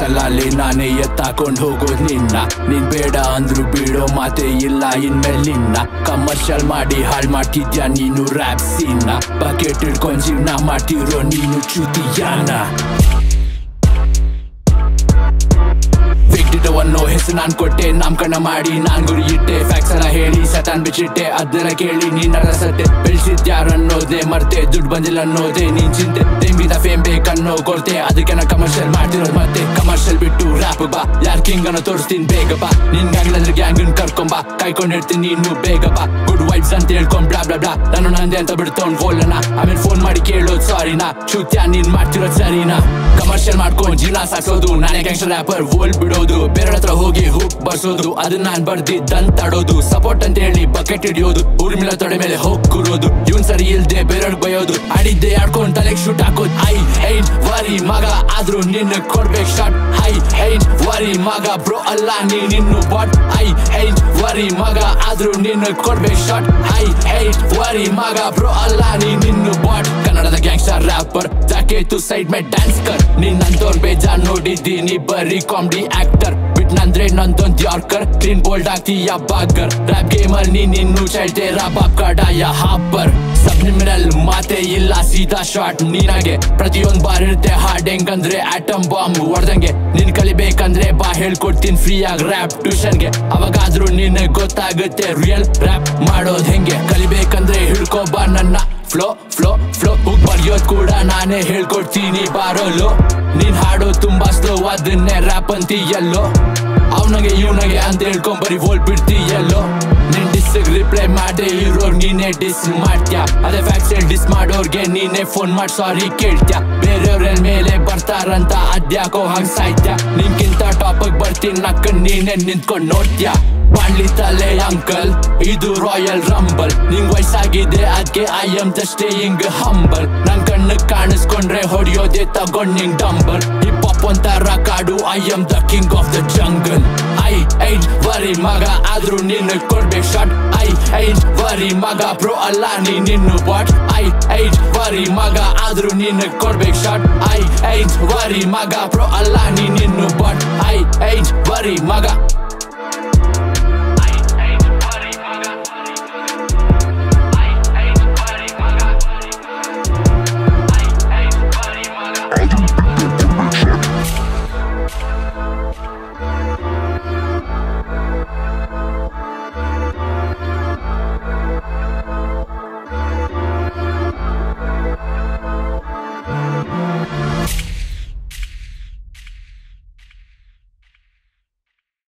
Police ಅಲ್ಲಲ್ಲಿ ನಾನೇ ಎತ್ತಾಕೊಂಡು ಹೋಗೋದ್ ನಿನ್ನ. ನೀನ್ ಬೇಡ ಅಂದ್ರು ಬೀಳೋ ಮಾತೆ ಇಲ್ಲ, ಇನ್ಮೇಲೆ ನಿನ್ನ. ಕಮರ್ಷಿಯಲ್ ಮಾಡಿ ಹಾಳ್ ಮಾಡ್ತಿದ್ಯಾ ನೀನು ರ್ಯಾಪ್ ಸೀನ್ ಬಕೆಟ್ ಹಿಡ್ಕೊಂಡ್ ಜೀವನ ಮಾಡ್ತಿರೋ ನೀನು ಚ್ಯುತಿಯಾನ? ಅನ್ನೋ ಹೆಸರು ನಾನ್ ಕೊಟ್ಟೆ ನಾಮಕರಣ ಮಾಡಿ ನಾನ್ ಗುರಿ ಇಟ್ಟೆ. ಫ್ಯಾಕ್ಸ್ ಎಲ್ಲ ಹೇಳಿ, ಸತಾನ್ ಬಿಚ್ಚಿಟ್ಟೆ. ಅದನ್ನ ಕೇಳಿ ನೀನ್ ರಸಟ್ಟೆ ಬೆಳೆಸಿದ್ಯಾರನ್ನೋದೇ ಮರ್ತೆ, ದುಡ್ಡು ಬಂದಿಲ್ಲ ಅನ್ನೋದೆ ನೀನ್ ಚಿಂತೆ. ತೆಂಬಿದ ಫೇಮ್ ಬೇಕನ್ನೋ ಕೊಡ್ತೆ ಅದಕ್ಕೆ ನಾ ಕಮರ್ಷಿಯಲ್ ಮಾಡ್ತಿರೋದು ಮತ್ತೆ. ಕಮರ್ಷಿಯಲ್ ಬಿಟ್ಟು ರ್ಯಾಪ್ ಬಾ, ಯಾರ್ ಕಿಂಗ್ ಅನ್ನೋ ತೋರಿಸ್ತೀನಿ ಬೇಗ ಬಾ. ನಿನ್ ಗ್ಯಾಂಗ್ ಅಂದ್ರೆ ಗ್ಯಾಂಗ್ ಕರ್ಕೊಂಬ ಕಾಯ್ಕೊಂಡಿರ್ತೀನಿ ನೀನು ಬೇಗ ಬಾ. ಗುಡ್ ವೈಬ್ಸ್ ಅಂತ ಹೇಳ್ಕೊಂಡ್ ಬ್ಲಾ ಬ್ಲಾ ನಾನು ನಂದೆ ಅಂತ ಬಿಡ್ತವ್ನ್ ಅನ್ನ ಆಮೇಲೆ ಫೋನ್ ಮಾಡಿ ಸಾರಿನಾ? ಚುತ್ಯ ನೀನ್ ಮಾಡ್ತಿರೋ ಸರಿನಾ? ಕಮರ್ಷಿಯಲ್ ಮಾಡ್ಕೊಂಡ್ ಜೀವನ ಸಾಕ್ಸೋದು ನಾನೇ ಗ್ಯಾಂಗ್ಸ್ಟರ್ ರ್ಯಾಪರ್ ಓಲ್ ಬಿಡೋದು ಬೇರೆ ಹತ್ರ ಹೋಗಿ ಹುಕ್ ಬರ್ಸೋದು, ಅದನ್ನ ನಾನ್ ಬರ್ದಿದ್ದಂತಾಡೋದು ಸಪೋರ್ಟ್ ಅಂತ ಹೇಳಿ ಬಕೆಟ್ ಹಿಡಿಯೋದು ಊರ್ಮಿಲ ತೊಡೆ ಮೇಲೆ ಹೋಗ್ ಕೂರೋದು, ಇವನ್ ಸರಿ ಇಲ್ದೆ ಬೇರೆಯವ್ರಿಗೆ ಬಯೋದು, ಆಡಿದ್ದೆ ಆಡ್ಕೊಂಡ್ ತಲೆಗೆ ಶೂಟ್ ಹಾಕೋದು, ಐ ಐಟ್ ವರಿ ಮಗ, ಆದ್ರೂ ನಿನ್ನ ಕೊಡ್ಬೇಕು ಶಾಟ್ ವರಿ ಮಗ ಬ್ರೋ, ಅಲ್ಲ, ನೀನ್ ಬಾಟ್ ಐ ಹೈಟ್ ವರಿ ಮಗ, ಆದ್ರೂ ನಿನ್ನ ಕೊಡ್ಬೇಕು ಶಾಟ್ ಐ ಹೈಟ್ ವರಿ ಮಗ ಬ್ರೋ, ಅಲ್ಲ, ನೀನ್ ಬಾಟ್ ಕನ್ನಡದ ಗ್ಯಾಂಗ್ಸ್ಟರ್ ರ್ಯಾಪರ್ ಜಾಕೇತು ಸೈಡ್ ಮೇ ಡ್ಯಾನ್ಸ್ ಕರ್ ನಿನ್ನಂತೋರ್ ಬೇಜಾರ್ ನೋಡಿದ್ದೀನಿ, ಬರೀ ಕಾಮಿಡಿ ಆಕ್ಟರ್ ಬಿಟ್ ನಂದ್ರೆ ನಂದೊಂದ್ ಯಾರ್ಕರ್? ಕ್ಲೀನ್ ಬೋಲ್ಡ್ ಆಗ್ತೀಯ ಬಾಗರ್ ರ್ಯಾಪ್ ಗೇಮರ್ ನೀನ್ ಇನ್ನು ಚೈತೆ ರಾಬಾಬ್ ಕಡಾಯ ಹಾಪರ್ ಸಬ್ನಿಮಿನಲ್ ಮಾತೆ ಇಲ್ಲ ಸೀದಾ ಶಾರ್ಟ್ ನೀನಾಗೆ. ಪ್ರತಿಯೊಂದ್ ಬಾರ್ ಇರುತ್ತೆ ಹಾಡ್ ಹೆಂಗಂದ್ರೆ ಆಟಮ್ ಬಾಂಬ್ ಹೊಡ್ದಂಗೆ. ನೀನ್ ಕಲಿಬೇಕಂದ್ರೆ ಬಾ ಹೇಳ್ಕೊಡ್ತೀನಿ ಫ್ರೀ ಆಗಿ ರ್ಯಾಪ್ ಟ್ಯೂಷನ್ಗೆ ಅವಾಗಾದ್ರೂ ನಿನ್ ಗೊತ್ತಾಗುತ್ತೆ ರಿಯಲ್ ರ್ಯಾಪ್ ಮಾಡೋದ್ ಹೆಂಗೆ. ಕಲಿಬೇಕಂದ್ರೆ ಹಿಡ್ಕೊಬಾ ನನ್ನ ಫ್ಲೋ ಫ್ಲೋ ಫ್ಲೋ ಹುಕ್ ಬರೆಯೋದ್ ಕೂಡ ನಾನೇ ಹೇಳ್ಕೊಡ್ತೀನಿ ಬಾರೋಲು ನೀನ್ ಹಾಡೋ ತುಂಬಾ ಸ್ಲೋ ಅದನ್ನೇ ರ್ಯಾಪ್ ಅಂತೀಯಲ್ಲೋ. ಅವ್ನಗೆ, ಇವನಗೆ ಅಂತ ಹೇಳ್ಕೊಂಡ್ ಬರೀ ಹೋಲ್ ಬಿಡ್ತೀಯಲ್ಲೋ. ನಿನ್ ಡಿಸ್ ರಿಪ್ಲೈ ಮಾಡೇ ಇರೋ ನೀನೇ ಡಿಸ್ ಮಾಡ್ತ್ಯಾ? ಅದೇ ಫ್ಯಾಕ್ಸ್ ಡಿಸ್ ಮಾಡೋರ್ಗೆ ನೀನೆ ಫೋನ್ ಮಾಡಿ ಸಾರಿ ಕೇಳ್ತ್ಯಾ? ಬೇರೆಯವ್ರ ಮೇಲೆ ಬರ್ತಾರಂತ ಅದ್ಯಾಕೋ ಹಂಗ್ ಸಾಯ್ತ್ಯಾ? ನಿಮ್ಗಿಂತ ಟಾಪಕ್ ಬರ್ತೀನಿ ನಕ್ಕ ನೀನೆ ನಿಂತ್ಕೊಂಡ್ ನೋಡ್ತ್ಯಾ? ಬಾಣ್ಲಿ ತಲೆ ಅಂಕಲ್, ಇದು ರಾಯಲ್ ರಂಬಲ್ ನಿಂಗ್ ವಯಸ್ಸಾಗಿದೆ ಅದಕ್ಕೆ ಐ ಎಂ ದ ಹಿಂಗ್ ಹಂಬಲ್ ನನ್ ಕಣ್ಣು ಕಾಣಿಸ್ಕೊಂಡ್ರೆ ಹೊಡಿಯೋದೆ ತಗೊಂಡ್ ನಿಂಗ್ ಡಂಬಲ್ ಹಿಪ್ ಕಾಡು. I am the king of the jungle I ate worry ಮಗ, ಆದ್ರೂ ನಿನ್ನ ಕೊಡ್ಬೇಕು ಶಾಟ್ ಐ ಐಟ್ ವರಿ ಮಗ ಬ್ರೋ ಅಲ್ಲ, ನೀ ಇನ್ನು ಬಾಟ್ ಐ ಐಟ್ ವರಿ ಮಗ, ಆದ್ರೂ ನಿನ್ನ ಕೊಡ್ಬೇಕು ಶಾಟ್ ಐ ಐಟ್ ವರಿ ಮಗ ಬ್ರೋ ಅಲ್ಲ, ನೀ ಇನ್ನು ಬಾಟ್ ಐ ಐಟ್ ವರಿ ಮಗ.